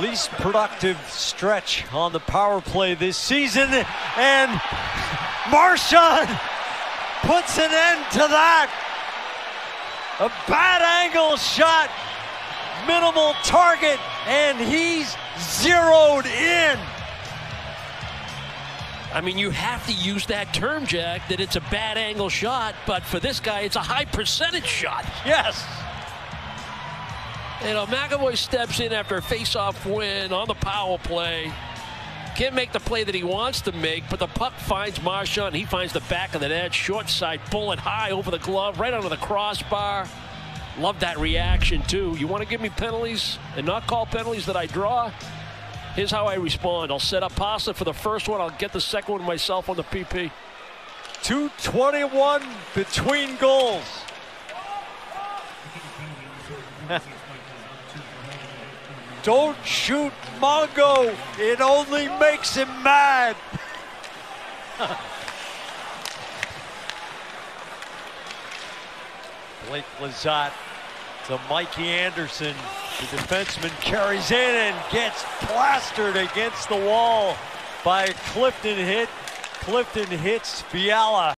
least productive stretch on the power play this season. And Marchand puts an end to that. A bad angle shot, minimal target, and he's zeroed in. I mean, you have to use that term, Jack, that it's a bad angle shot, but for this guy, it's a high percentage shot. Yes. You know, McAvoy steps in after a face-off win on the power play. Can't make the play that he wants to make, but the puck finds Marchand. He finds the back of the net, short side, bullet high over the glove, right under the crossbar. Love that reaction, too. You want to give me penalties and not call penalties that I draw? Here's how I respond. I'll set up pasta for the first one. I'll get the second one myself on the PP. 221 between goals. Don't shoot Mongo. It only makes him mad. Blake Lizotte to Mikey Anderson. The defenseman carries in and gets plastered against the wall by a Clifton hit. Clifton hits Fiala.